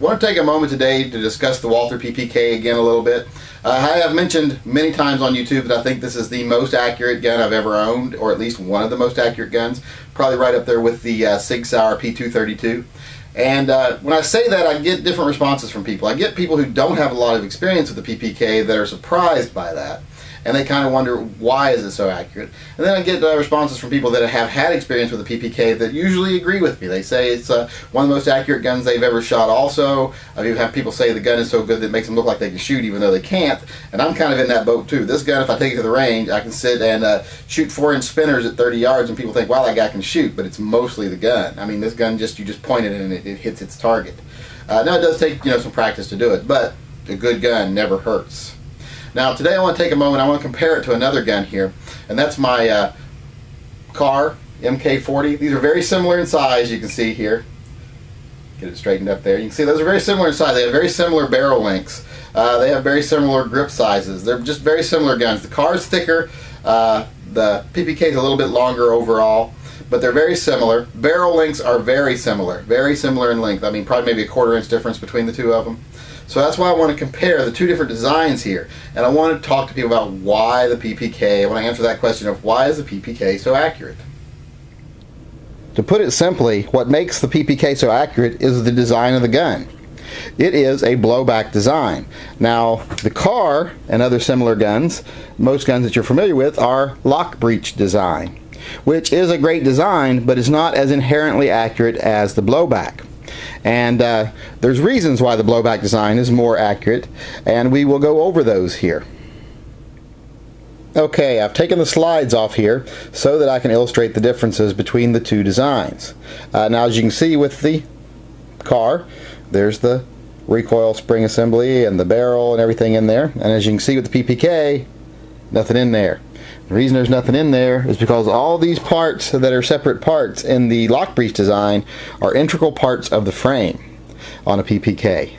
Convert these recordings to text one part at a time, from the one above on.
I want to take a moment today to discuss the Walther PPK again a little bit. Uh, I have mentioned many times on YouTube that I think this is the most accurate gun I've ever owned, or at least one of the most accurate guns. Probably right up there with the uh, Sig Sauer P232. And uh, when I say that, I get different responses from people. I get people who don't have a lot of experience with the PPK that are surprised by that and they kind of wonder why is it so accurate. And then I get uh, responses from people that have had experience with the PPK that usually agree with me. They say it's uh, one of the most accurate guns they've ever shot. Also, I've even had people say the gun is so good that it makes them look like they can shoot even though they can't. And I'm kind of in that boat too. This gun, if I take it to the range, I can sit and uh, shoot four-inch spinners at 30 yards, and people think, "Wow, that guy can shoot," but it's mostly the gun. I mean, this gun just you just point it and it, it hits its target. Uh, now it does take you know some practice to do it, but a good gun never hurts. Now today I want to take a moment, I want to compare it to another gun here, and that's my uh, Kahr MK40. These are very similar in size, you can see here. Get it straightened up there. You can see those are very similar in size. They have very similar barrel lengths. Uh, they have very similar grip sizes. They're just very similar guns. The Kahr is thicker. Uh, the PPK is a little bit longer overall but they're very similar. Barrel lengths are very similar, very similar in length. I mean, probably maybe a quarter inch difference between the two of them. So that's why I want to compare the two different designs here. And I want to talk to people about why the PPK, I want to answer that question of why is the PPK so accurate? To put it simply, what makes the PPK so accurate is the design of the gun. It is a blowback design. Now, the Kahr and other similar guns, most guns that you're familiar with, are lock breech design, which is a great design, but is not as inherently accurate as the blowback. And uh, there's reasons why the blowback design is more accurate, and we will go over those here. Okay, I've taken the slides off here so that I can illustrate the differences between the two designs. Uh, now as you can see with the Kahr, there's the recoil spring assembly and the barrel and everything in there. And as you can see with the PPK, nothing in there. The reason there's nothing in there is because all these parts that are separate parts in the lock breech design are integral parts of the frame on a PPK.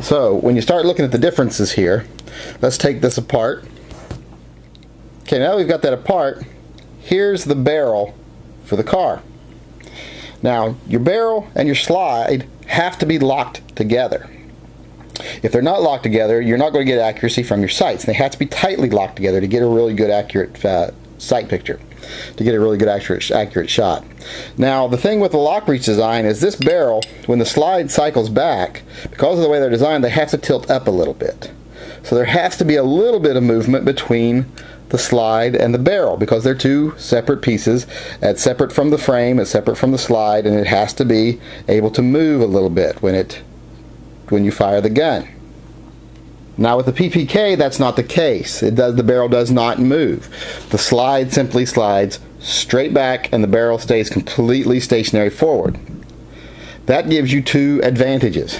So when you start looking at the differences here, let's take this apart. Okay, now we've got that apart. Here's the barrel for the Kahr. Now, your barrel and your slide have to be locked together. If they're not locked together, you're not going to get accuracy from your sights. They have to be tightly locked together to get a really good accurate uh, sight picture, to get a really good accurate, accurate shot. Now, the thing with the lock breech design is this barrel, when the slide cycles back, because of the way they're designed, they have to tilt up a little bit. So there has to be a little bit of movement between the slide and the barrel because they're two separate pieces. It's separate from the frame, it's separate from the slide, and it has to be able to move a little bit when it when you fire the gun. Now with the PPK, that's not the case. It does the barrel does not move. The slide simply slides straight back and the barrel stays completely stationary forward. That gives you two advantages.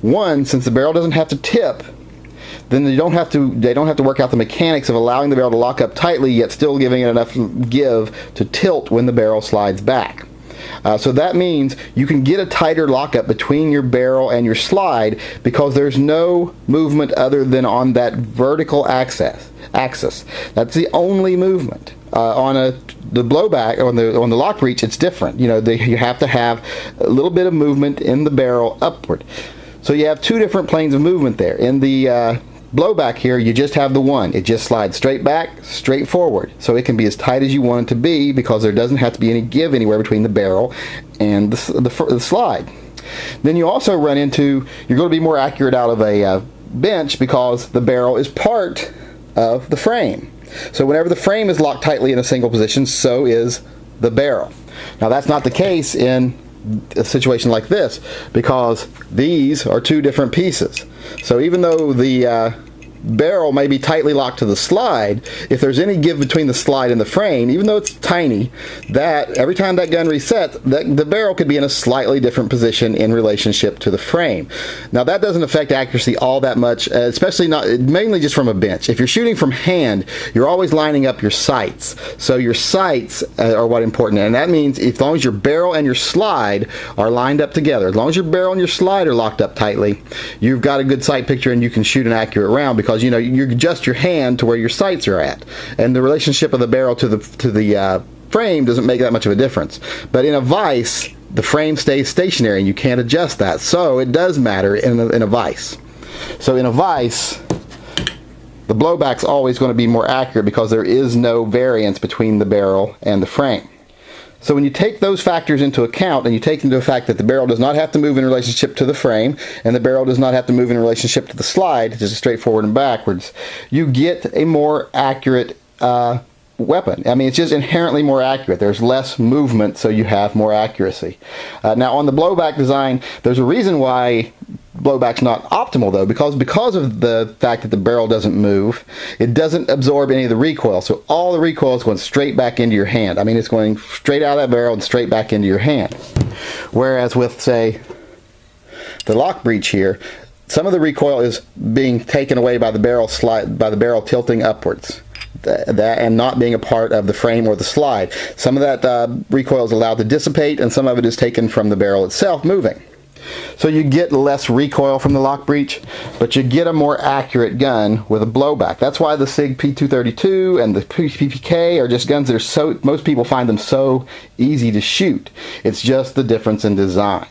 One, since the barrel doesn't have to tip, then they don't have to they don't have to work out the mechanics of allowing the barrel to lock up tightly yet still giving it enough give to tilt when the barrel slides back. Uh, so that means you can get a tighter lockup between your barrel and your slide because there's no movement other than on that vertical axis. Axis. That's the only movement. Uh, on a the blowback on the on the lock breech, it's different. You know, you have to have a little bit of movement in the barrel upward. So you have two different planes of movement there. In the uh, blowback here, you just have the one. It just slides straight back, straight forward. So it can be as tight as you want it to be because there doesn't have to be any give anywhere between the barrel and the, the, the slide. Then you also run into, you're going to be more accurate out of a uh, bench because the barrel is part of the frame. So whenever the frame is locked tightly in a single position, so is the barrel. Now that's not the case in a situation like this because these are two different pieces. So even though the uh, barrel may be tightly locked to the slide, if there's any give between the slide and the frame, even though it's tiny, that every time that gun resets, that the barrel could be in a slightly different position in relationship to the frame. Now that doesn't affect accuracy all that much, uh, especially not mainly just from a bench. If you're shooting from hand, you're always lining up your sights. So your sights uh, are what important, and that means as long as your barrel and your slide are lined up together, as long as your barrel and your slide are locked up tightly, you've got a good sight picture and you can shoot an accurate round because because you know you adjust your hand to where your sights are at, and the relationship of the barrel to the to the uh, frame doesn't make that much of a difference. But in a vise, the frame stays stationary and you can't adjust that. So it does matter in a, in a vise. So in a vise, the blowback's always going to be more accurate because there is no variance between the barrel and the frame. So when you take those factors into account and you take into the fact that the barrel does not have to move in relationship to the frame and the barrel does not have to move in relationship to the slide, just straight forward and backwards, you get a more accurate uh, weapon. I mean, it's just inherently more accurate. There's less movement, so you have more accuracy. Uh, now, on the blowback design, there's a reason why blowback's not optimal though because because of the fact that the barrel doesn't move it doesn't absorb any of the recoil so all the recoil is going straight back into your hand I mean it's going straight out of that barrel and straight back into your hand whereas with say the lock breech here some of the recoil is being taken away by the barrel slide by the barrel tilting upwards that and not being a part of the frame or the slide. Some of that uh, recoil is allowed to dissipate and some of it is taken from the barrel itself moving. So you get less recoil from the lock breech, but you get a more accurate gun with a blowback. That's why the SIG P232 and the PPK are just guns that are so, most people find them so easy to shoot. It's just the difference in design.